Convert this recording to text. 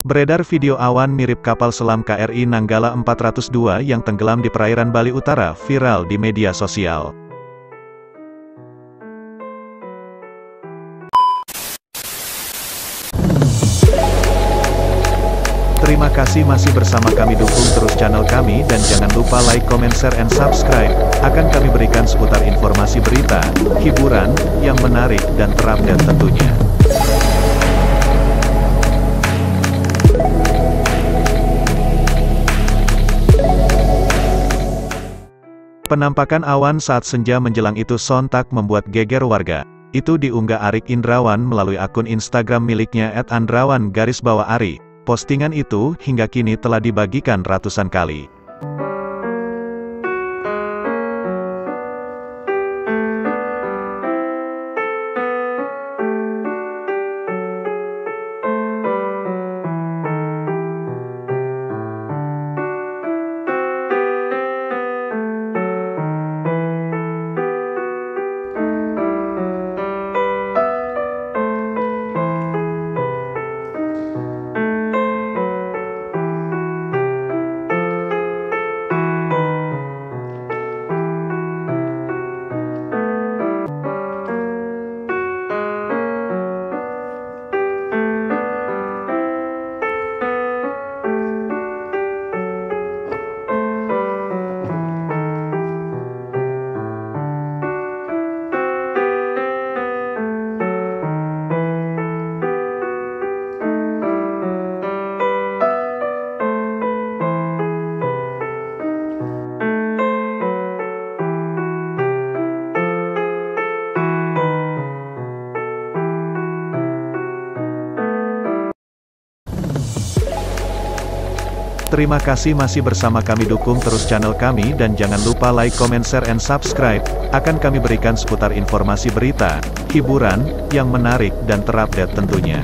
Beredar video awan mirip kapal selam KRI Nanggala 402 yang tenggelam di perairan Bali Utara viral di media sosial. Terima kasih masih bersama kami dukung terus channel kami dan jangan lupa like, comment, share, and subscribe. Akan kami berikan seputar informasi berita, hiburan, yang menarik dan terupdate tentunya. Penampakan awan saat senja menjelang itu sontak membuat geger warga. Itu diunggah Arik Indrawan melalui akun Instagram miliknya @andrawan garis bawah Ari. Postingan itu hingga kini telah dibagikan ratusan kali. Terima kasih masih bersama kami dukung terus channel kami dan jangan lupa like, comment, share, and subscribe. Akan kami berikan seputar informasi berita, hiburan, yang menarik dan terupdate tentunya.